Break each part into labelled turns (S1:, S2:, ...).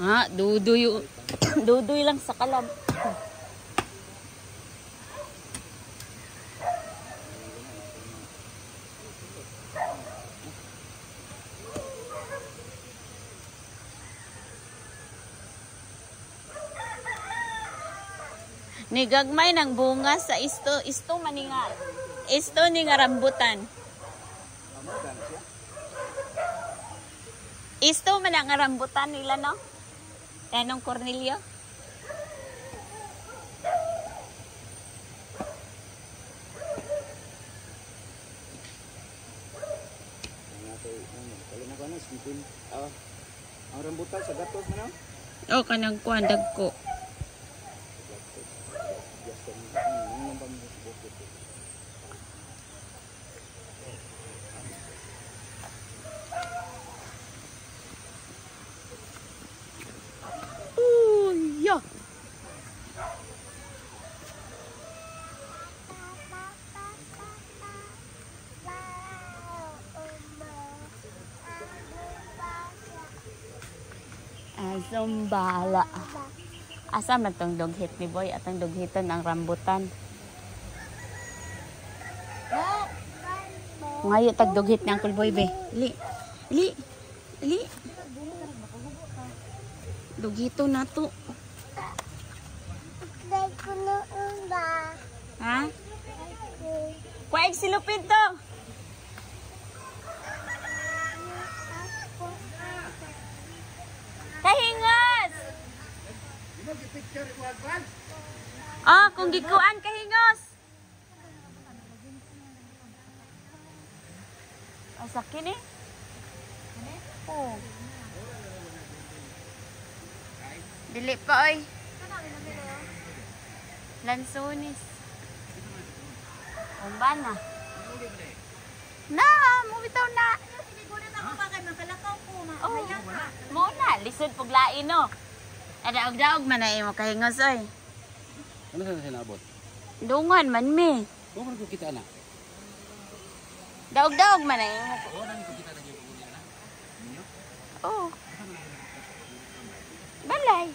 S1: Ha, duduy. duduy lang sa kalab. Ni gagmay ng bunga sa isto, isto maninga. Isto ni nga rambutan. Isto man ang rambutan nila, no? Tanong Cornelio?
S2: Kali na ko na, simpin. Ah, ang rambutan sa gatos mo na.
S1: O, kanang kuandag ko.
S2: Just ang mga pambusbok ito.
S1: Ooh, yeah. Asong bala. Asa man tong dughit ni Boy at ang dughiton ang rambutan. Ngayo tag dughit ni Uncle Boy be. Li. Li. Li. Dugito na to. Ha? Kuwaig silupin to. Kahingos! Ah, kung gikuan kahingos. Ang sakin eh. Oh. Dili pa oy. Lansones. Umba na. Na, mo bitaw na. Oh, mo na, lisod pug lain no. Adaog-daog man na imo kahingos oy.
S2: Ano sa sinabot?
S1: Dungan man me.
S2: Kung ano ko kita na?
S1: Daog-daog man na imo.
S2: Oo, nani ko kita na. Ninyo?
S1: Oh. Balay.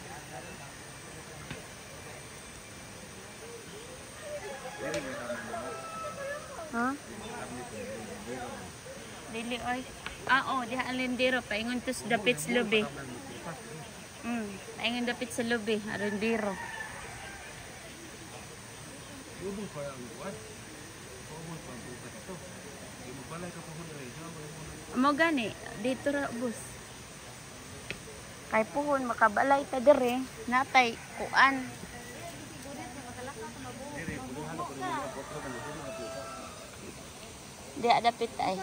S1: Ha? Dili oy. Ah, oh, diha ang lindero. Paingon to sa dapit sa lubi. Hmm, paingon dapit sa lubi. Arindero.
S2: Lubong pa ang buwan. Pumul pa ang bukas ito. Hindi mo balay ka pa mo na rin.
S1: Amo gani, dito ra bus. Kay puhon makabalay ta dire, natay kuan. Di adapit ay.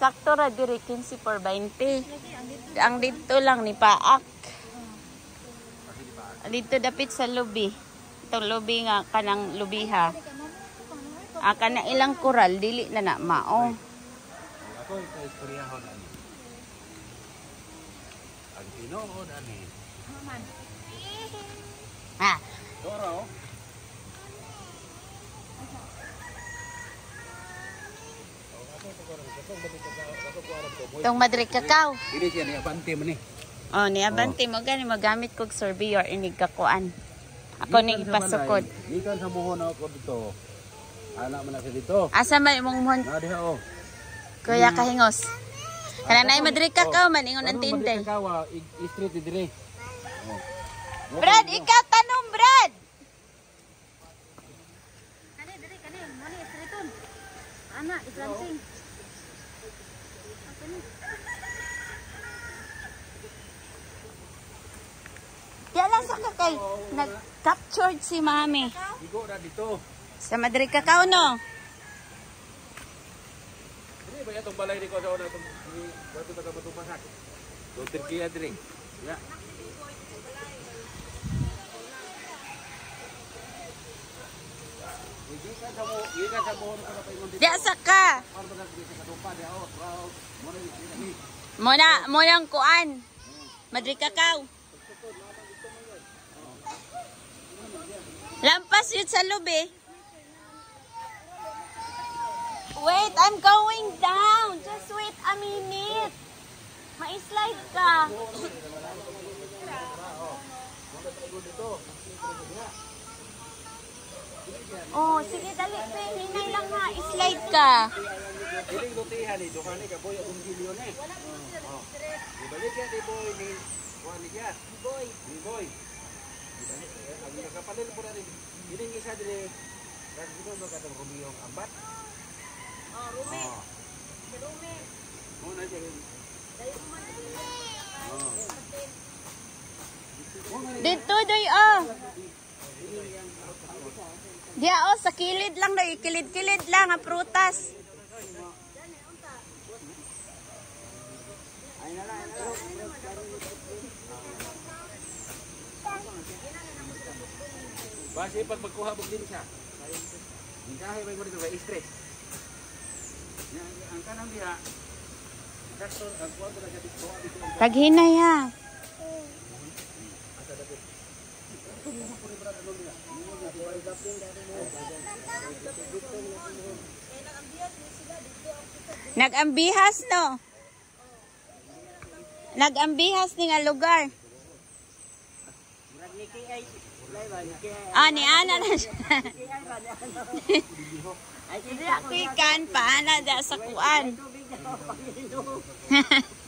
S1: Sakto ra dire 15 por 20. Ang dito lang ni Paak. Dito dapit sa lobby. Itong lobby nga kanang lubiha. Ah, kana ilang koral dili na na mao.
S2: Ako ito istoryahon ani. Ang tinood ani.
S1: Ha.
S2: Toro.
S1: Tong Madrid Cacao.
S2: Ini siya ni abante man ni.
S1: Oh, ni Abante mo gani magamit kog surveyor inig kakuan. Ako ni ipasukod.
S2: Ikan sa muhon ako dito. Ana man siya dito.
S1: Asa man imong mohon
S2: Na diha oh.
S1: kuya kahingos. Kana nay Madrid Cacao man ingon ang tinde.
S2: Kawa street dire. Oh.
S1: Brad, ikaw tanong Brad.
S3: Anak, di planting.
S1: Di lang sa kay nag-captured si Mami.
S2: Igo na dito.
S1: Sa Madrid Cacao no.
S2: Ini ba itong balay ni ko sa una itong bato taga matumasak. Do Turkiya dire. Ya. Sa mo, ikan sa mo ko na pa ingon dito.
S1: Di asa ka. Muna, muna ang kuan. Madrid Cacao. Lampas yun sa lubi. Wait, I'm going down. Just wait a minute. Ma-slide ka. Oh, sige dali pe, hinay lang ha, slide ka.
S2: Iling lutihan ni Dukan ni kaboy akong gilyo ni. Oh. Ibalik ya di boy ni Juan ni ya. Boy. Ni boy. Ibalik eh, ang nakapalit po na rin. Iling isa dire kan dito mo katong Romeo ang ambat. Oh, Rumi. Si Rumi. Muna siya.
S1: Dito doy oh. Diya oh, sa kilid lang doy, kilid-kilid lang ang prutas.
S2: Base pag magkuha mo din siya. Hintahay ba mo dito ba stress. Ang kanang diha. Sakto ang kuha ko na siya dito. dito ang
S1: Taghinay ha. Nagambihas no. Nagambihas ni nga lugar. Ah, ni Ana na siya. Hindi ako ikan pa, Ana da sa kuan.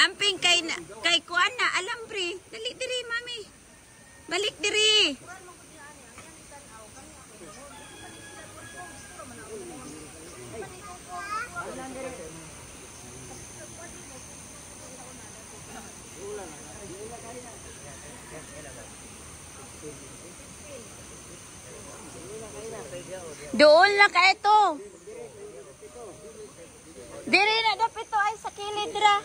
S1: Amping kay kay kuan na alam pre. Dali diri mami. Balik diri. Doon na ka ito. Diri na dapat ito ay sa kilid ra.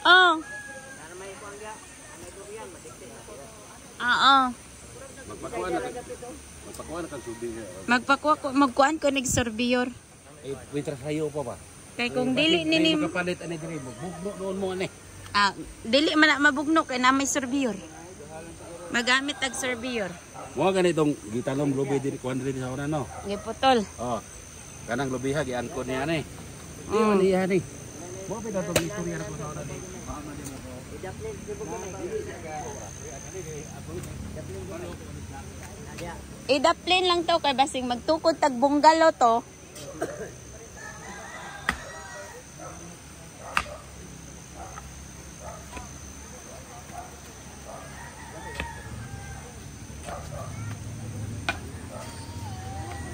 S1: Oh. Oo.
S2: Magpakuha na kag magpakuha na
S1: ko, magkuhan ko nig sorbiyor.
S2: Eh, winter sayo pa ba?
S1: Kay kung dili nini
S2: Makapalit ani dire bugno doon mo ani.
S1: ah dili man na mabugno kay na may sorbiyor. Magamit ag sorbiyor.
S2: Mo ganitong gitalom lubi din kuan din sa una no.
S1: Giputol.
S2: Oh. Kanang lubiha gi angkon niya ni. Di
S1: Mm.
S2: man iya ni. Mo pa dato istorya na ko sa una ni.
S1: Idaplin lang to kay basing magtukod tag bunggalo to.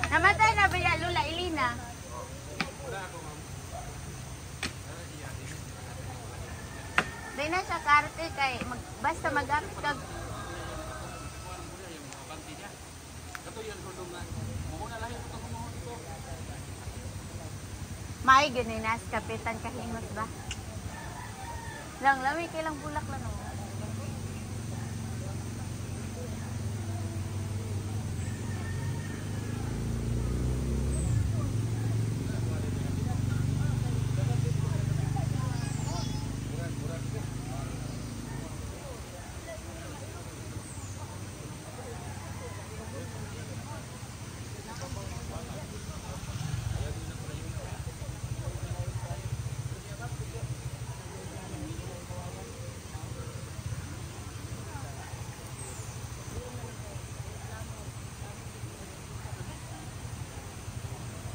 S1: Namatay na ba ya Lula Ilina? Di na siya karte kay mag, basta magamit kag May ganun nas kapitan kahingot ba? Lang lami kailang bulak lang oh.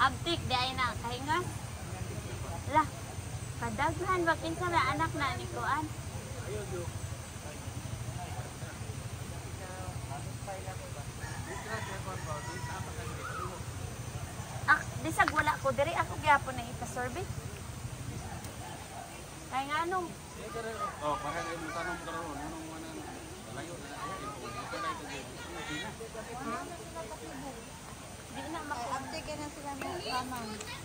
S1: Abtik di ay na kahinga. Lah, kadaghan ba kinsa may anak na ni Kuan? Ah, bisag wala ko diri ako gyapon na ita-survey. Kay nga anong
S2: Oh, para mo tanong karon anong mo nang layo na. Ito na ito.
S1: Di na makuan.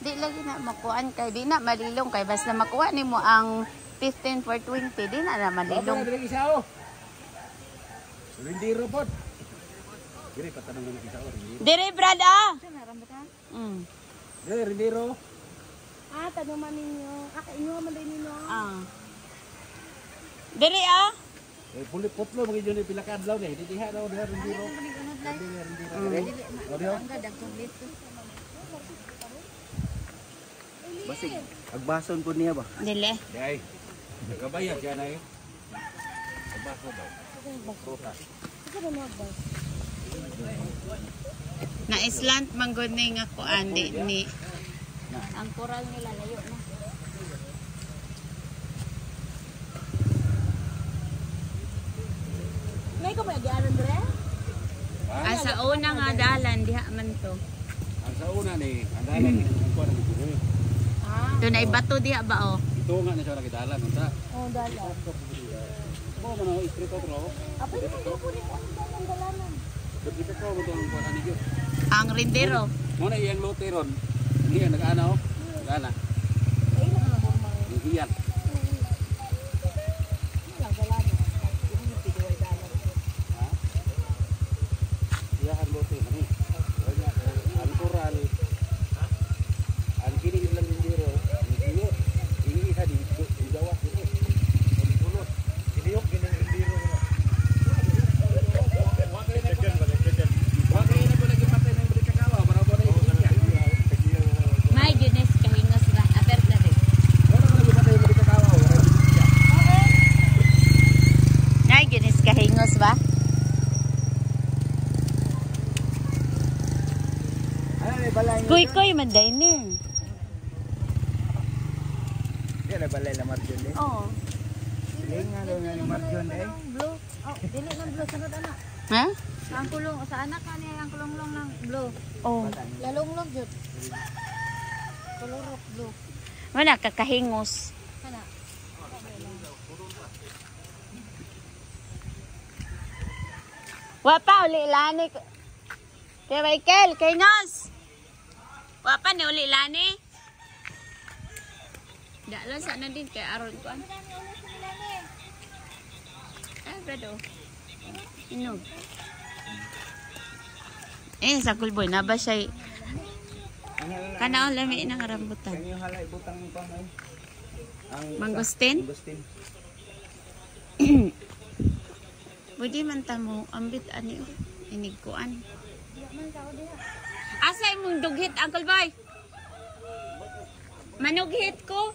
S1: Di lagi na makuan kay di na malilong kay basta makuha nimo ang 15 for 20 di na na malilong.
S2: Dili isa oh. Rindiro pod. Dili patanong na isa oh.
S1: Dire brada. Mm.
S2: Dili rindiro.
S3: Ah, tanong man ninyo. Kakainyo man din ninyo.
S1: Ah. Dire ah.
S2: Eh puli potlo mga jud pila ka adlaw ni. Di diha daw dili rindiro. Dili rindiro. Oh, diho.
S4: Basig, agbason po niya ba?
S1: Dili.
S2: Day. Nagabayad siya na eh. Abaso daw.
S1: Na islant manggod ni nga kuan di ni ang coral nila layo na.
S3: May ko may agiaran dre?
S1: Ah, sa una nga dalan diha man to.
S2: Ang sa una ni, ang dalan ni, ang ng gulo.
S3: Ah,
S1: Do na bato diha ba oh?
S2: Ito nga na siya nakitalan. Unta.
S3: oh dala.
S2: Ako man ako street raw.
S3: Apo di mo ko ni ang dalan dalanan.
S2: Dito ko mo tong kuwan ni.
S1: Ang rindero.
S2: Mo na iyang lote ron. Hindi yan nag-ana oh.
S4: nga ni Marjon eh.
S3: Blue. Oh, dili nang blue sunod anak.
S1: Ha?
S3: Ang kulong sa anak ka niya ang kulonglong ng blue.
S1: Oh.
S3: Lalonglong jud. Kolorok blue.
S1: Wala ka kahingos.
S3: Wala.
S1: Wapa uli lani. Kay Michael, kay Nos. Wapa ni uli lani. Dak lang sana din kay aron kuan. 100. Inog. Eh, sa kulboy, naba siya Kanaon lami ng rambutan.
S4: Kanyo halay butang ni
S1: Mangustin? Pwede man tamo ambit ani inigkuan. Asay mong dughit, Uncle Boy? Manughit ko.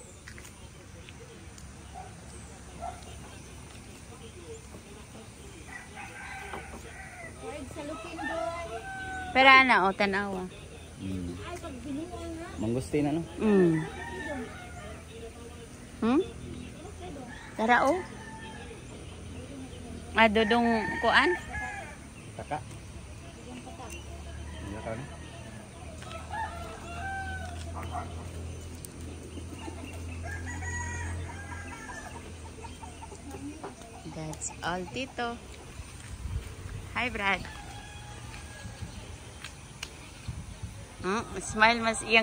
S1: Pero ana o tanawa.
S4: Mm. Mangustin ano?
S1: Mm. Hmm? Tara o. Ah, dudong kuan?
S4: Taka. Iya kan?
S1: That's all, Tito. Hi, Brad. Hmm, mas iyang